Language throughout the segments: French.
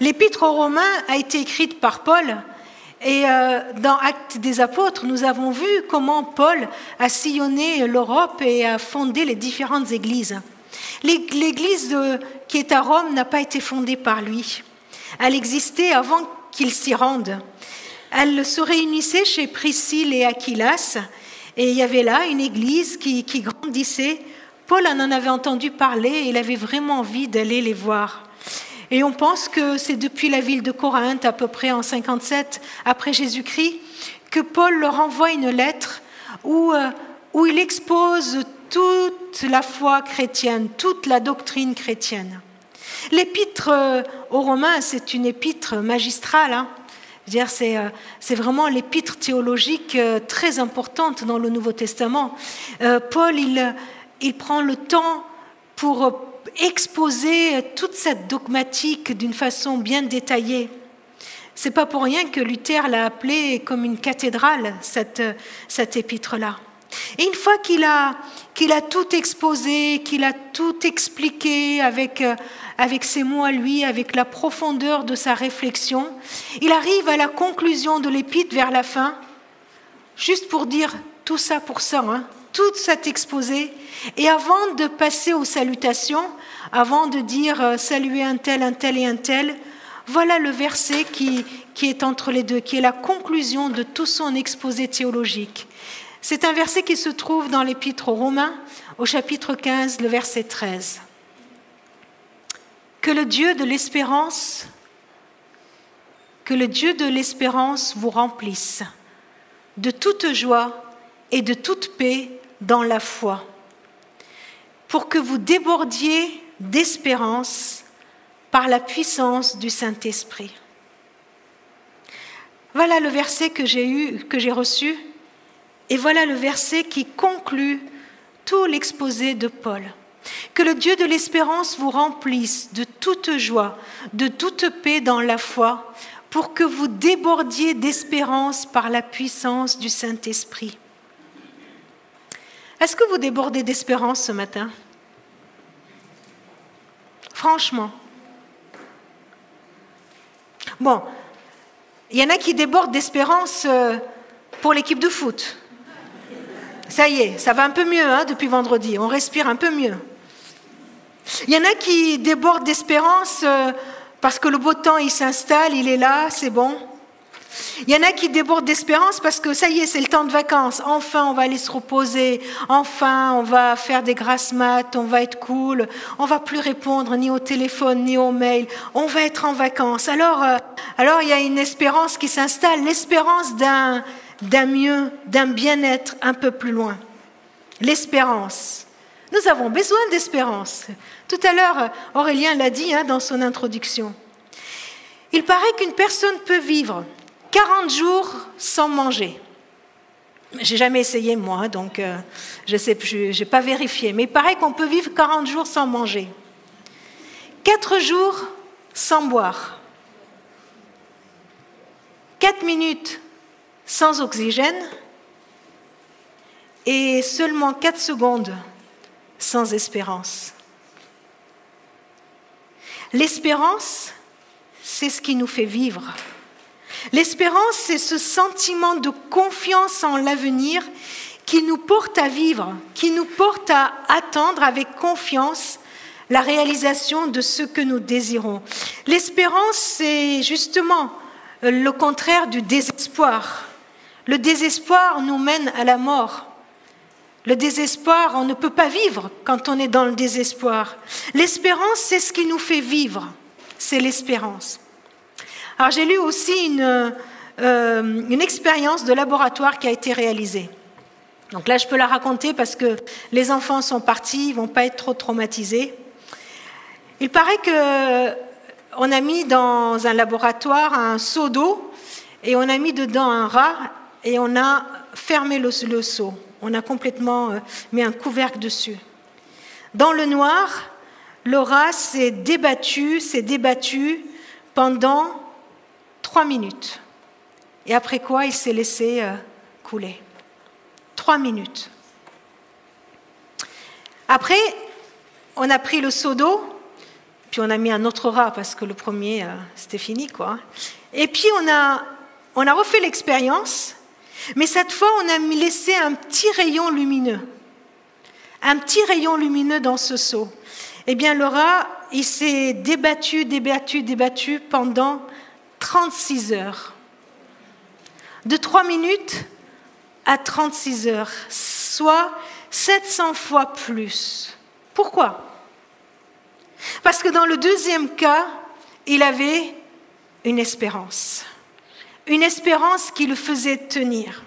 L'épître aux Romains a été écrite par Paul. Et euh, dans Actes des Apôtres, nous avons vu comment Paul a sillonné l'Europe et a fondé les différentes églises. L'église qui est à Rome n'a pas été fondée par lui. Elle existait avant qu'il s'y rende. Elle se réunissait chez Priscille et Aquilas, et il y avait là une église qui, qui grandissait. Paul en avait entendu parler et il avait vraiment envie d'aller les voir. Et on pense que c'est depuis la ville de Corinthe, à peu près en 57 après Jésus-Christ, que Paul leur envoie une lettre où, euh, où il expose toute la foi chrétienne, toute la doctrine chrétienne. L'épître euh, aux Romains, c'est une épître magistrale. Hein. Euh, c'est vraiment l'épître théologique très importante dans le Nouveau Testament. Paul, il, il prend le temps pour exposer toute cette dogmatique d'une façon bien détaillée. C'est pas pour rien que Luther l'a appelé comme une cathédrale, cette, cette épître-là. Et une fois qu'il a, qu'il a tout exposé, qu'il a tout expliqué avec, avec ses mots à lui, avec la profondeur de sa réflexion, il arrive à la conclusion de l'épître vers la fin, juste pour dire tout ça pour ça, hein, tout cet exposé. Et avant de passer aux salutations, avant de dire euh, saluer un tel, un tel et un tel, voilà le verset qui, qui est entre les deux, qui est la conclusion de tout son exposé théologique. C'est un verset qui se trouve dans l'Épître aux Romains, au chapitre 15, le verset 13. Que le Dieu de l'espérance, que le Dieu de l'espérance vous remplisse de toute joie et de toute paix dans la foi, pour que vous débordiez d'espérance par la puissance du Saint-Esprit. Voilà le verset que j'ai eu, que j'ai reçu, et voilà le verset qui conclut tout l'exposé de Paul. Que le Dieu de l'espérance vous remplisse de toute joie, de toute paix dans la foi, pour que vous débordiez d'espérance par la puissance du Saint-Esprit. Est-ce que vous débordez d'espérance ce matin? Franchement. Bon, il y en a qui débordent d'espérance euh, pour l'équipe de foot. Ça y est, ça va un peu mieux hein, depuis vendredi, on respire un peu mieux. Il y en a qui débordent d'espérance euh, parce que le beau temps, il s'installe, il est là, c'est bon. Il y en a qui débordent d'espérance parce que ça y est, c'est le temps de vacances. Enfin, on va aller se reposer. Enfin, on va faire des grasses maths. On va être cool. On va plus répondre ni au téléphone ni au mail. On va être en vacances. Alors, euh, alors il y a une espérance qui s'installe, l'espérance d'un d'un mieux, d'un bien-être un peu plus loin. L'espérance. Nous avons besoin d'espérance. Tout à l'heure, Aurélien l'a dit hein, dans son introduction. Il paraît qu'une personne peut vivre 40 jours sans manger. J'ai jamais essayé moi, donc euh, je sais, je n'ai pas vérifié. Mais il paraît qu'on peut vivre 40 jours sans manger. 4 jours sans boire. 4 minutes sans oxygène. Et seulement 4 secondes sans espérance. L'espérance, c'est ce qui nous fait vivre. L'espérance, c'est ce sentiment de confiance en l'avenir qui nous porte à vivre, qui nous porte à attendre avec confiance la réalisation de ce que nous désirons. L'espérance, c'est justement le contraire du désespoir. Le désespoir nous mène à la mort. Le désespoir, on ne peut pas vivre quand on est dans le désespoir. L'espérance, c'est ce qui nous fait vivre. C'est l'espérance. Alors j'ai lu aussi une, euh, une expérience de laboratoire qui a été réalisée. Donc là, je peux la raconter parce que les enfants sont partis, ils vont pas être trop traumatisés. Il paraît que on a mis dans un laboratoire un seau d'eau et on a mis dedans un rat et on a fermé le, le seau. On a complètement euh, mis un couvercle dessus. Dans le noir, le rat s'est débattu, s'est débattu pendant Trois minutes. Et après quoi, il s'est laissé euh, couler. Trois minutes. Après, on a pris le seau d'eau, Puis on a mis un autre rat parce que le premier, euh, c'était fini, quoi. Et puis on a, on a refait l'expérience, mais cette fois, on a laissé un petit rayon lumineux. Un petit rayon lumineux dans ce seau. Eh bien, le rat, il s'est débattu, débattu, débattu pendant 36 heures. De 3 minutes à 36 heures, soit 700 fois plus. Pourquoi? Parce que dans le deuxième cas, il avait une espérance. Une espérance qui le faisait tenir.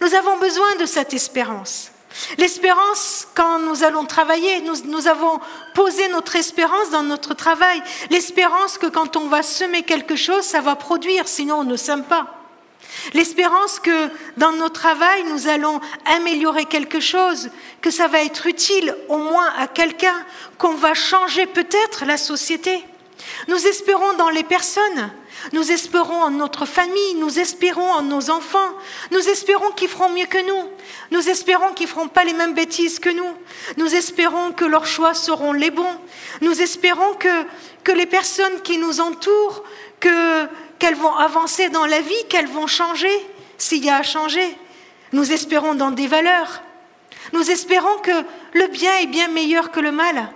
Nous avons besoin de cette espérance. L'espérance, quand nous allons travailler, nous, avons posé notre espérance dans notre travail. L'espérance que quand on va semer quelque chose, ça va produire, sinon on ne sème pas. L'espérance que dans notre travail, nous allons améliorer quelque chose, que ça va être utile au moins à quelqu'un, qu'on va changer peut-être la société. Nous espérons dans les personnes, nous espérons en notre famille, nous espérons en nos enfants, nous espérons qu'ils feront mieux que nous, nous espérons qu'ils ne feront pas les mêmes bêtises que nous, nous espérons que leurs choix seront les bons, nous espérons que, les personnes qui nous entourent, que, qu'elles vont avancer dans la vie, qu'elles vont changer s'il y a à changer. Nous espérons dans des valeurs. Nous espérons que le bien est bien meilleur que le mal.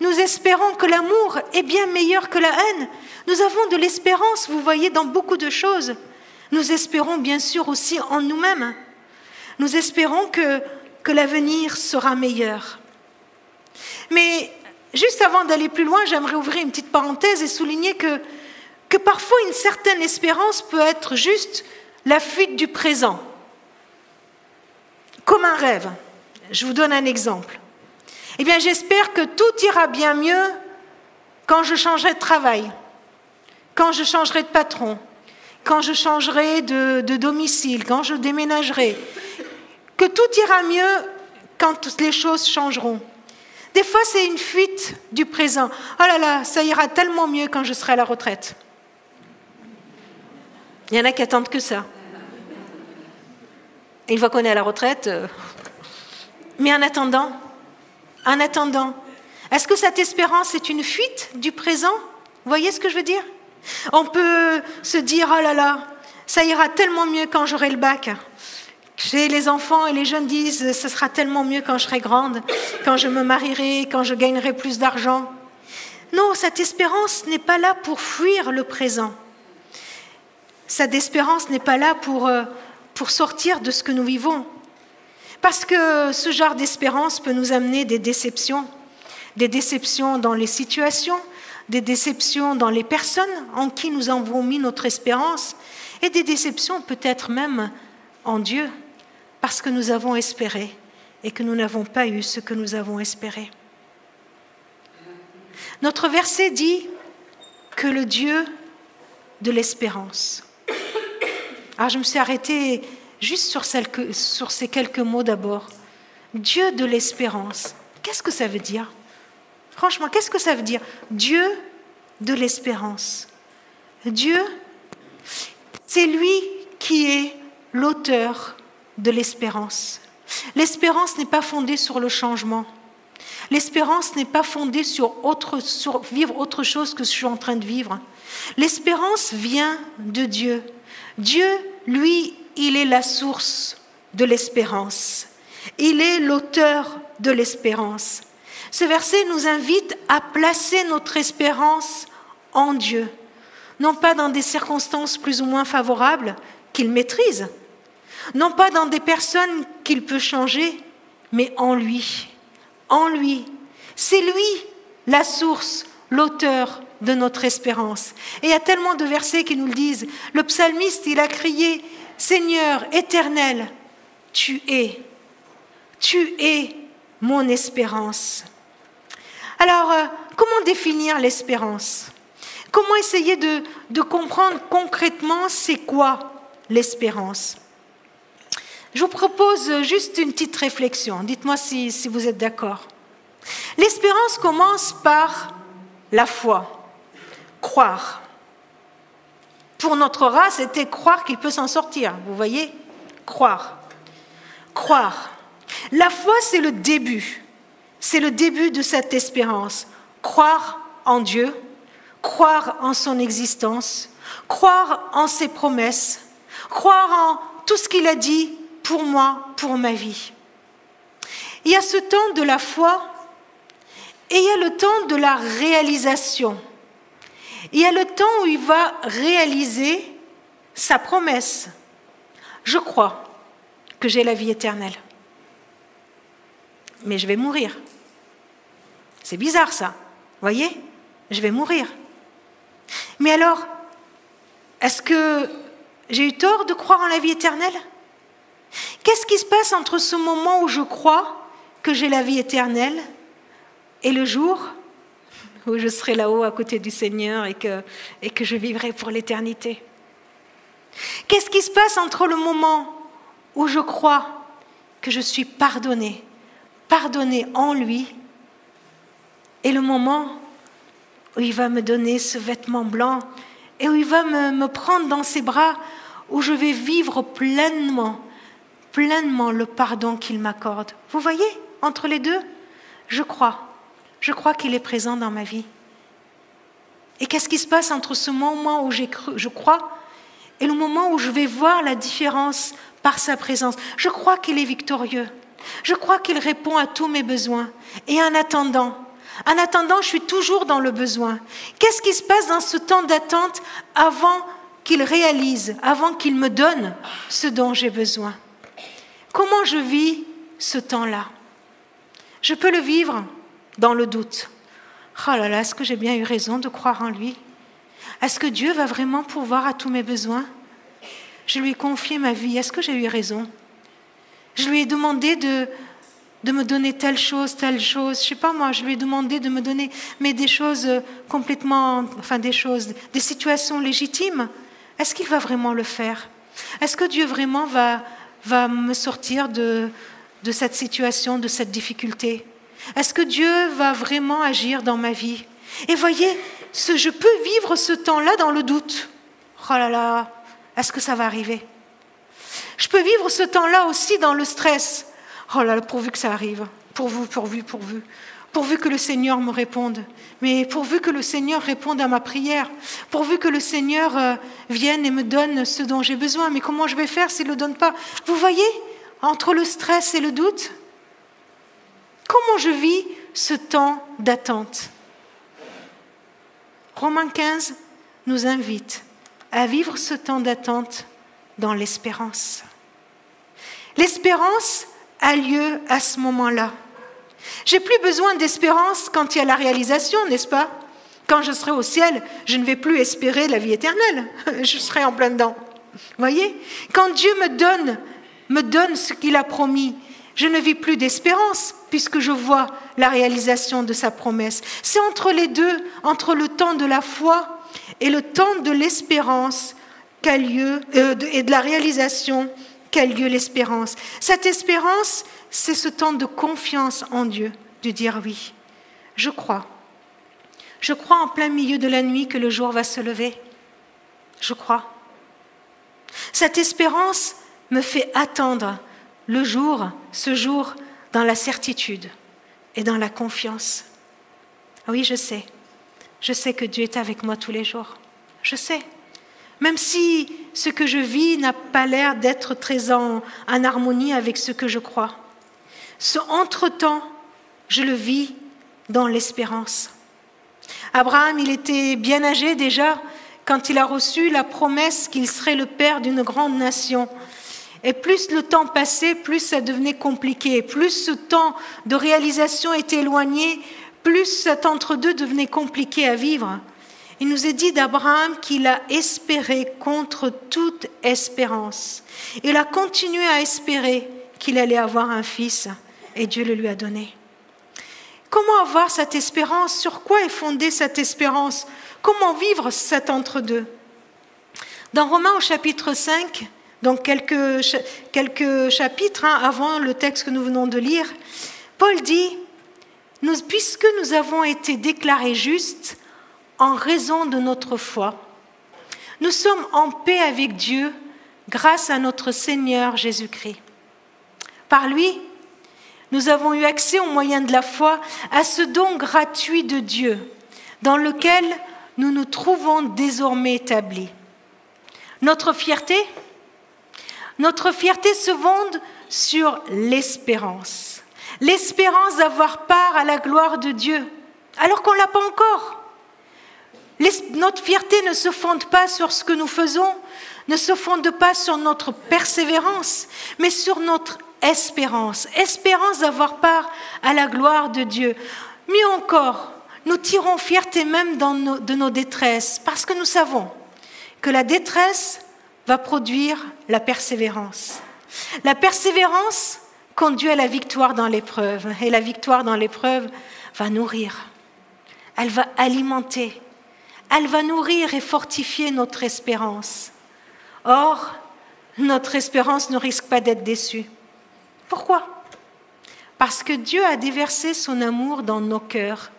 Nous espérons que l'amour est bien meilleur que la haine. Nous avons de l'espérance, vous voyez, dans beaucoup de choses. Nous espérons bien sûr aussi en nous-mêmes. Nous espérons que, que l'avenir sera meilleur. Mais juste avant d'aller plus loin, j'aimerais ouvrir une petite parenthèse et souligner que, que parfois une certaine espérance peut être juste la fuite du présent, comme un rêve. Je vous donne un exemple. Eh bien, j'espère que tout ira bien mieux quand je changerai de travail, quand je changerai de patron, quand je changerai de, domicile, quand je déménagerai, que tout ira mieux quand les choses changeront. Des fois, c'est une fuite du présent. Oh là là, ça ira tellement mieux quand je serai à la retraite. Il y en a qui attendent que ça. une fois qu'on est à la retraite, euh, mais en attendant, en attendant, est-ce que cette espérance est une fuite du présent? Vous voyez ce que je veux dire? On peut se dire, oh là là, ça ira tellement mieux quand j'aurai le bac. Chez les enfants et les jeunes disent, ce sera tellement mieux quand je serai grande, quand je me marierai, quand je gagnerai plus d'argent. Non, cette espérance n'est pas là pour fuir le présent. Cette espérance n'est pas là pour, euh, pour sortir de ce que nous vivons. Parce que ce genre d'espérance peut nous amener des déceptions, des déceptions dans les situations, des déceptions dans les personnes en qui nous avons mis notre espérance, et des déceptions peut-être même en Dieu, parce que nous avons espéré et que nous n'avons pas eu ce que nous avons espéré. Notre verset dit que le Dieu de l'espérance. Alors je me suis arrêtée juste sur, ces quelques mots d'abord. Dieu de l'espérance. Qu'est-ce que ça veut dire? Franchement, qu'est-ce que ça veut dire? Dieu de l'espérance. Dieu, c'est lui qui est l'auteur de l'espérance. L'espérance n'est pas fondée sur le changement. L'espérance n'est pas fondée sur, sur vivre autre chose que ce que je suis en train de vivre. L'espérance vient de Dieu. Dieu, lui, il est la source de l'espérance. Il est l'auteur de l'espérance. Ce verset nous invite à placer notre espérance en Dieu, non pas dans des circonstances plus ou moins favorables qu'il maîtrise, non pas dans des personnes qu'il peut changer, mais en lui. En lui. C'est lui la source, l'auteur de notre espérance. Et il y a tellement de versets qui nous le disent. Le psalmiste, il a crié, Seigneur éternel, tu es, tu es mon espérance. Alors, euh, comment définir l'espérance? Comment essayer de, comprendre concrètement c'est quoi l'espérance? Je vous propose juste une petite réflexion. Dites-moi si, si vous êtes d'accord. L'espérance commence par la foi, croire. Pour notre race, c'était croire qu'il peut s'en sortir. Vous voyez? Croire. Croire. La foi, c'est le début. C'est le début de cette espérance. Croire en Dieu, croire en son existence, croire en ses promesses, croire en tout ce qu'il a dit pour moi, pour ma vie. Il y a ce temps de la foi et il y a le temps de la réalisation. Il y a le temps où il va réaliser sa promesse. Je crois que j'ai la vie éternelle. Mais je vais mourir. C'est bizarre ça. Voyez? Je vais mourir. Mais alors, est-ce que j'ai eu tort de croire en la vie éternelle? Qu'est-ce qui se passe entre ce moment où je crois que j'ai la vie éternelle et le jour où je serai là-haut à côté du Seigneur et que, et que je vivrai pour l'éternité Qu'est-ce qui se passe entre le moment où je crois que je suis pardonné, pardonné en lui, et le moment où il va me donner ce vêtement blanc et où il va me, prendre dans ses bras, où je vais vivre pleinement, pleinement le pardon qu'il m'accorde. Vous voyez, entre les deux, je crois. Je crois qu'il est présent dans ma vie. Et qu'est-ce qui se passe entre ce moment où cru, je crois et le moment où je vais voir la différence par sa présence? Je crois qu'il est victorieux. Je crois qu'il répond à tous mes besoins. Et en attendant, en attendant, je suis toujours dans le besoin. Qu'est-ce qui se passe dans ce temps d'attente avant qu'il réalise, avant qu'il me donne ce dont j'ai besoin? Comment je vis ce temps-là? Je peux le vivre dans le doute. Oh là là, est-ce que j'ai bien eu raison de croire en lui? Est-ce que Dieu va vraiment pourvoir à tous mes besoins? Je lui ai confié ma vie. Est-ce que j'ai eu raison? Je lui ai demandé de, de me donner telle chose, telle chose. Je sais pas moi, je lui ai demandé de me donner, mais des choses euh, complètement, enfin des choses, des situations légitimes. Est-ce qu'il va vraiment le faire? Est-ce que Dieu vraiment va, va me sortir de, de cette situation, de cette difficulté? Est-ce que Dieu va vraiment agir dans ma vie? Et voyez, je peux vivre ce temps-là dans le doute. Oh là là, est-ce que ça va arriver? Je peux vivre ce temps-là aussi dans le stress. Oh là là, pourvu que ça arrive. Pourvu, pourvu, pourvu. Pourvu que le Seigneur me réponde. Mais pourvu que le Seigneur réponde à ma prière. Pourvu que le Seigneur euh, vienne et me donne ce dont j'ai besoin. Mais comment je vais faire s'il ne le donne pas? Vous voyez, entre le stress et le doute, comment je vis ce temps d'attente? Romains 15 nous invite à vivre ce temps d'attente dans l'espérance. L'espérance, a lieu à ce moment-là. J'ai plus besoin d'espérance quand il y a la réalisation, n'est-ce pas? Quand je serai au ciel, je ne vais plus espérer la vie éternelle. Je serai en plein dedans. Voyez? Quand Dieu me donne, me donne ce qu'il a promis, je ne vis plus d'espérance puisque je vois la réalisation de sa promesse. C'est entre les deux, entre le temps de la foi et le temps de l'espérance lieu, euh, et de la réalisation qu'a lieu l'espérance. Cette espérance, c'est ce temps de confiance en Dieu, de dire oui, je crois. Je crois en plein milieu de la nuit que le jour va se lever. Je crois. Cette espérance me fait attendre le jour, ce jour, dans la certitude et dans la confiance. Oui, je sais. Je sais que Dieu est avec moi tous les jours. Je sais. Même si ce que je vis n'a pas l'air d'être très en, harmonie avec ce que je crois. Ce entre-temps, je le vis dans l'espérance. Abraham, il était bien âgé déjà quand il a reçu la promesse qu'il serait le père d'une grande nation. Et plus le temps passait, plus ça devenait compliqué. Plus ce temps de réalisation était éloigné, plus cet entre-deux devenait compliqué à vivre. Il nous est dit d'Abraham qu'il a espéré contre toute espérance. Il a continué à espérer qu'il allait avoir un fils et Dieu le lui a donné. Comment avoir cette espérance? Sur quoi est fondée cette espérance? Comment vivre cet entre-deux? Dans Romains au chapitre 5, donc quelques, quelques chapitres hein, avant le texte que nous venons de lire, Paul dit, puisque nous avons été déclarés justes, en raison de notre foi. Nous sommes en paix avec Dieu grâce à notre Seigneur Jésus-Christ. Par lui, nous avons eu accès au moyen de la foi à ce don gratuit de Dieu, dans lequel nous nous trouvons désormais établis. Notre fierté Notre fierté se fonde sur l'espérance. L'espérance d'avoir part à la gloire de Dieu, alors qu'on ne l'a pas encore. Notre fierté ne se fonde pas sur ce que nous faisons, ne se fonde pas sur notre persévérance, mais sur notre espérance. Espérance d'avoir part à la gloire de Dieu. Mieux encore, nous tirons fierté même de nos détresses, parce que nous savons que la détresse va produire la persévérance. La persévérance conduit à la victoire dans l'épreuve, et la victoire dans l'épreuve va nourrir, elle va alimenter, elle va nourrir et fortifier notre espérance. Or, notre espérance ne risque pas d'être déçue. Pourquoi? Parce que Dieu a déversé son amour dans nos cœurs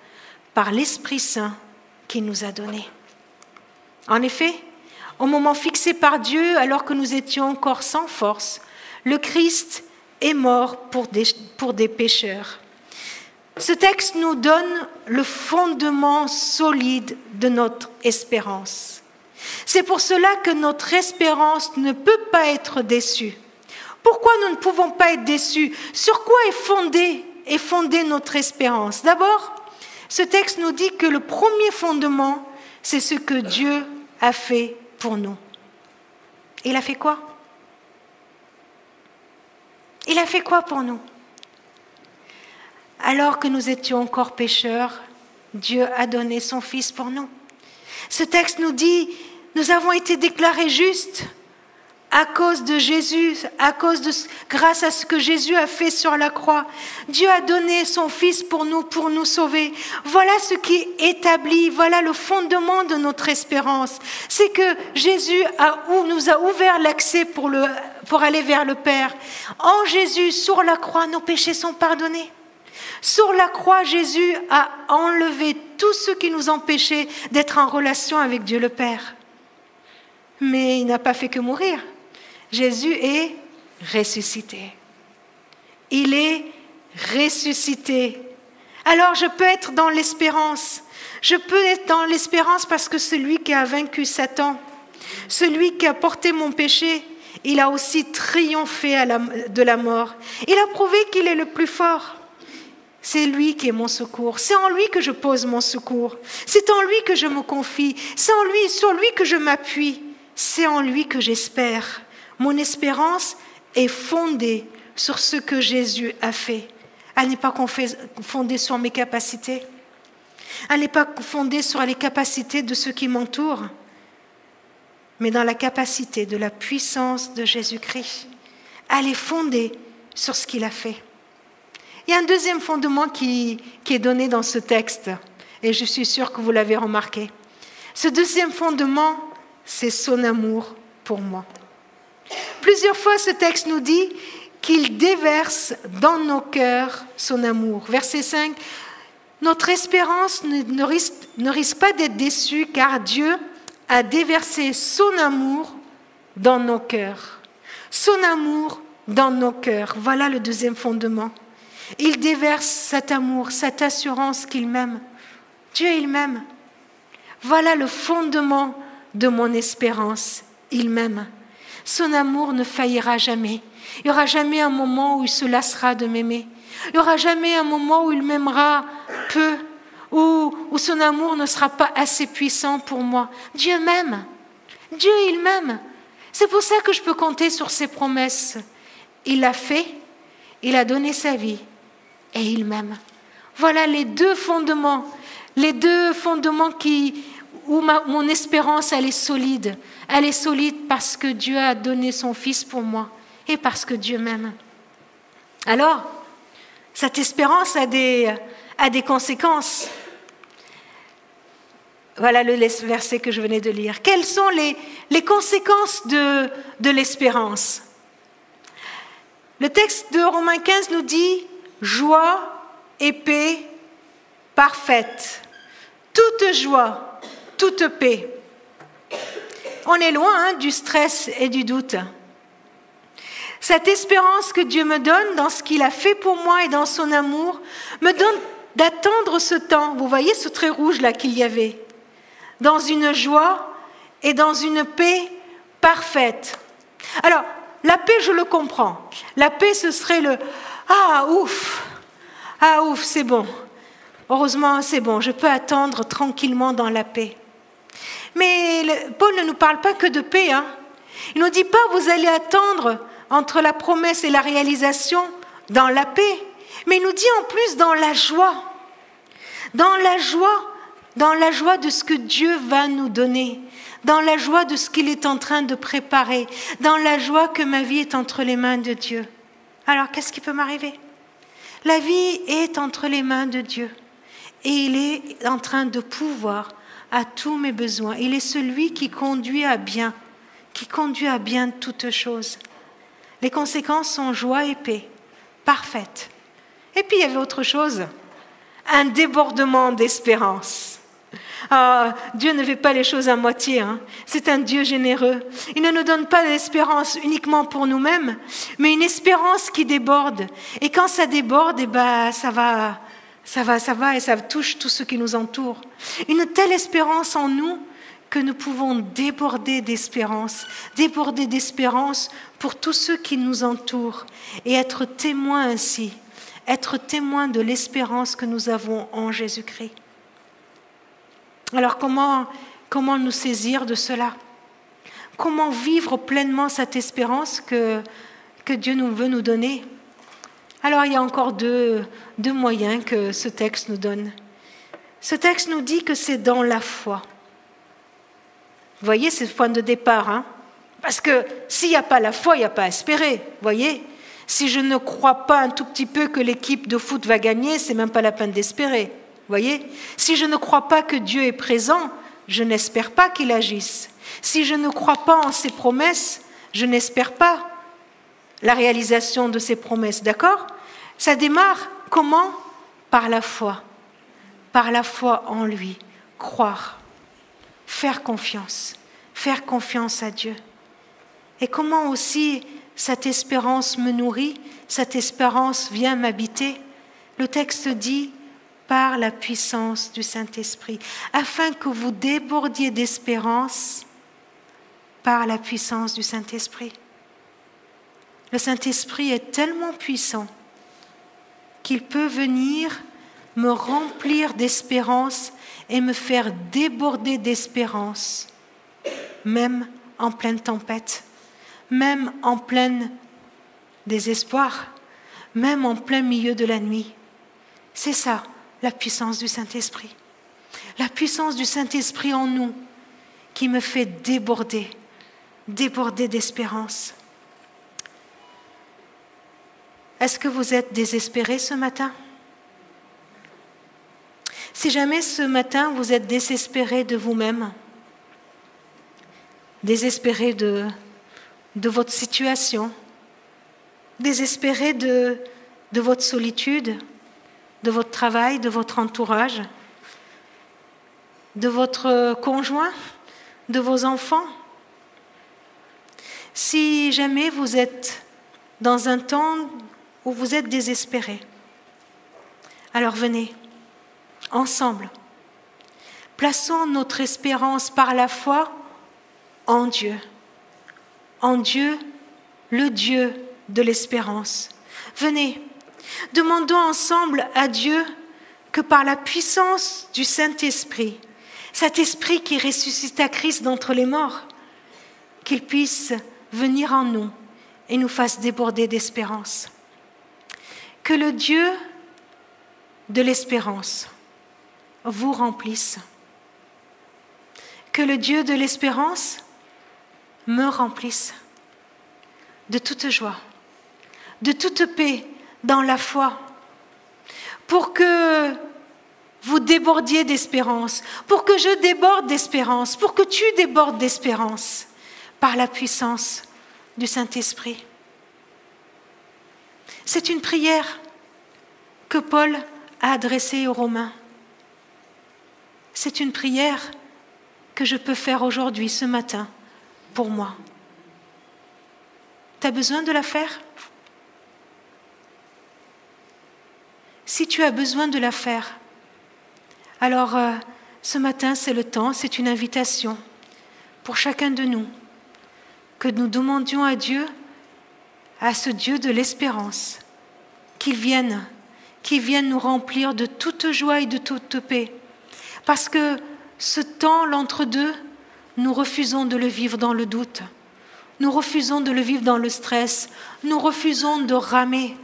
par l'Esprit Saint qu'il nous a donné. En effet, au moment fixé par Dieu, alors que nous étions encore sans force, le Christ est mort pour des, pour des pécheurs. Ce texte nous donne le fondement solide de notre espérance. C'est pour cela que notre espérance ne peut pas être déçue. Pourquoi nous ne pouvons pas être déçus? Sur quoi est fondée, est fondée notre espérance? D'abord, ce texte nous dit que le premier fondement, c'est ce que Dieu a fait pour nous. Il a fait quoi? Il a fait quoi pour nous? Alors que nous étions encore pécheurs, Dieu a donné son Fils pour nous. Ce texte nous dit, nous avons été déclarés justes à cause de Jésus, à cause de, grâce à ce que Jésus a fait sur la croix. Dieu a donné son Fils pour nous, pour nous sauver. Voilà ce qui est établi, voilà le fondement de notre espérance. C'est que Jésus a, nous a ouvert l'accès pour, pour aller vers le Père. En Jésus, sur la croix, nos péchés sont pardonnés. Sur la croix, Jésus a enlevé tout ce qui nous empêchait d'être en relation avec Dieu le Père. Mais il n'a pas fait que mourir. Jésus est ressuscité. Il est ressuscité. Alors je peux être dans l'espérance. Je peux être dans l'espérance parce que celui qui a vaincu Satan, celui qui a porté mon péché, il a aussi triomphé de la mort. Il a prouvé qu'il est le plus fort. C'est lui qui est mon secours. C'est en lui que je pose mon secours. C'est en lui que je me confie. C'est en lui, sur lui que je m'appuie. C'est en lui que j'espère. Mon espérance est fondée sur ce que Jésus a fait. Elle n'est pas fondée sur mes capacités. Elle n'est pas fondée sur les capacités de ceux qui m'entourent, mais dans la capacité de la puissance de Jésus-Christ. Elle est fondée sur ce qu'il a fait. Il y a un deuxième fondement qui, est donné dans ce texte, et je suis sûre que vous l'avez remarqué. Ce deuxième fondement, c'est son amour pour moi. Plusieurs fois, ce texte nous dit qu'il déverse dans nos cœurs son amour. Verset 5, notre espérance ne risque, risque pas d'être déçue car Dieu a déversé son amour dans nos cœurs. Son amour dans nos cœurs. Voilà le deuxième fondement. Il déverse cet amour, cette assurance qu'il m'aime. Dieu, il m'aime. Voilà le fondement de mon espérance. Il m'aime. Son amour ne faillira jamais. Il n'y aura jamais un moment où il se lassera de m'aimer. Il n'y aura jamais un moment où il m'aimera peu, où, où son amour ne sera pas assez puissant pour moi. Dieu m'aime. Dieu, il m'aime. C'est pour ça que je peux compter sur ses promesses. Il l'a fait, il a donné sa vie et il m'aime. Voilà les deux fondements, les deux fondements qui, où mon espérance, elle est solide. Elle est solide parce que Dieu a donné son Fils pour moi et parce que Dieu m'aime. Alors, cette espérance a des, a des conséquences. Voilà le verset que je venais de lire. Quelles sont les, les conséquences de, de l'espérance? Le texte de Romains 15 nous dit joie et paix parfaite, toute joie, toute paix on est loin hein, du stress et du doute. Cette espérance que Dieu me donne dans ce qu'il a fait pour moi et dans son amour me donne d'attendre ce temps. Vous voyez ce trait rouge là qu'il y avait Dans une joie et dans une paix parfaite. Alors, la paix, je le comprends. La paix, ce serait le Ah, ouf Ah, ouf, c'est bon. Heureusement, c'est bon, je peux attendre tranquillement dans la paix. Mais Paul ne nous parle pas que de paix. Hein. Il ne nous dit pas vous allez attendre entre la promesse et la réalisation dans la paix, mais il nous dit en plus dans la joie. Dans la joie, dans la joie de ce que Dieu va nous donner, dans la joie de ce qu'il est en train de préparer, dans la joie que ma vie est entre les mains de Dieu. Alors qu'est-ce qui peut m'arriver? La vie est entre les mains de Dieu et il est en train de pouvoir à tous mes besoins. Il est celui qui conduit à bien, qui conduit à bien toutes choses. Les conséquences sont joie et paix, parfaites. Et puis il y avait autre chose, un débordement d'espérance. Ah, Dieu ne fait pas les choses à moitié. Hein. C'est un Dieu généreux. Il ne nous donne pas l'espérance uniquement pour nous-mêmes, mais une espérance qui déborde. Et quand ça déborde, eh ben, ça va, ça va, ça va, et ça touche tout ce qui nous entoure. Une telle espérance en nous que nous pouvons déborder d'espérance, déborder d'espérance pour tous ceux qui nous entourent et être témoins ainsi, être témoins de l'espérance que nous avons en Jésus-Christ. Alors comment, comment nous saisir de cela? Comment vivre pleinement cette espérance que, que Dieu nous veut nous donner? Alors il y a encore deux, moyens que ce texte nous donne. Ce texte nous dit que c'est dans la foi. Vous voyez, c'est le point de départ. Hein Parce que s'il n'y a pas la foi, il n'y a pas à espérer. Vous voyez Si je ne crois pas un tout petit peu que l'équipe de foot va gagner, c'est même pas la peine d'espérer. Vous voyez Si je ne crois pas que Dieu est présent, je n'espère pas qu'il agisse. Si je ne crois pas en ses promesses, je n'espère pas la réalisation de ses promesses. D'accord? Ça démarre comment? Par la foi. Par la foi en lui. Croire faire confiance, faire confiance à Dieu. Et comment aussi cette espérance me nourrit, cette espérance vient m'habiter? Le texte dit par la puissance du Saint-Esprit, afin que vous débordiez d'espérance par la puissance du Saint-Esprit. Le Saint-Esprit est tellement puissant qu'il peut venir me remplir d'espérance et me faire déborder d'espérance, même en pleine tempête, même en plein désespoir, même en plein milieu de la nuit. C'est ça, la puissance du Saint-Esprit. La puissance du Saint-Esprit en nous qui me fait déborder, déborder d'espérance. Est-ce que vous êtes désespéré ce matin? Si jamais ce matin vous êtes désespéré de vous-même, désespéré de, votre situation, désespéré de votre solitude, de votre travail, de votre entourage, de votre conjoint, de vos enfants. Si jamais vous êtes dans un temps où vous êtes désespéré, alors venez, ensemble. Plaçons notre espérance par la foi en Dieu, en Dieu, le Dieu de l'espérance. Venez, demandons ensemble à Dieu que par la puissance du Saint-Esprit, cet esprit qui ressuscita Christ d'entre les morts, qu'il puisse venir en nous et nous fasse déborder d'espérance. Que le Dieu de l'espérance vous remplisse. Que le Dieu de l'espérance me remplisse de toute joie, de toute paix dans la foi, pour que vous débordiez d'espérance, pour que je déborde d'espérance, pour que tu débordes d'espérance par la puissance du Saint-Esprit. C'est une prière que Paul a adressée aux Romains. C'est une prière que je peux faire aujourd'hui, ce matin, pour moi. Tu as besoin de la faire? Si tu as besoin de la faire. Alors, euh, ce matin, c'est le temps, c'est une invitation pour chacun de nous, que nous demandions à Dieu, à ce Dieu de l'espérance, qu'il vienne, qu'il vienne nous remplir de toute joie et de toute paix. Parce que ce temps, l'entre-deux, nous refusons de le vivre dans le doute. Nous refusons de le vivre dans le stress. Nous refusons de ramer.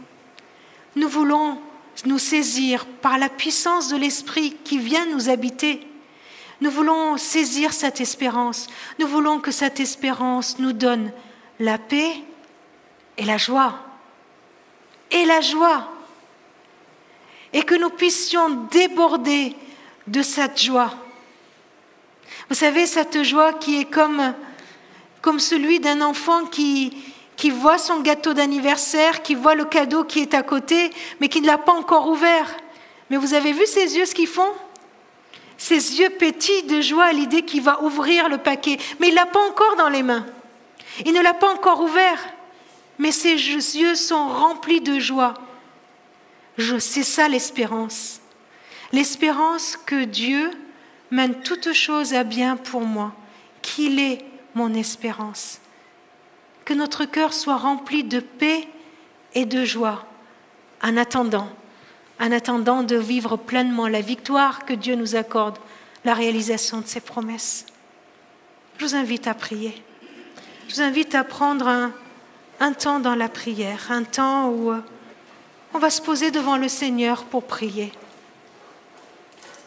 Nous voulons nous saisir par la puissance de l'Esprit qui vient nous habiter. Nous voulons saisir cette espérance. Nous voulons que cette espérance nous donne la paix et la joie. Et la joie. Et que nous puissions déborder de cette joie. Vous savez, cette joie qui est comme, comme celui d'un enfant qui, qui voit son gâteau d'anniversaire, qui voit le cadeau qui est à côté, mais qui ne l'a pas encore ouvert. Mais vous avez vu ses yeux ce qu'ils font? Ses yeux pétillent de joie à l'idée qu'il va ouvrir le paquet, mais il ne l'a pas encore dans les mains. Il ne l'a pas encore ouvert, mais ses yeux sont remplis de joie. C'est ça l'espérance. L'espérance que Dieu mène toutes choses à bien pour moi, qu'il est mon espérance que notre cœur soit rempli de paix et de joie en attendant, en attendant de vivre pleinement la victoire que Dieu nous accorde, la réalisation de ses promesses. Je vous invite à prier. Je vous invite à prendre un, un temps dans la prière, un temps où on va se poser devant le Seigneur pour prier.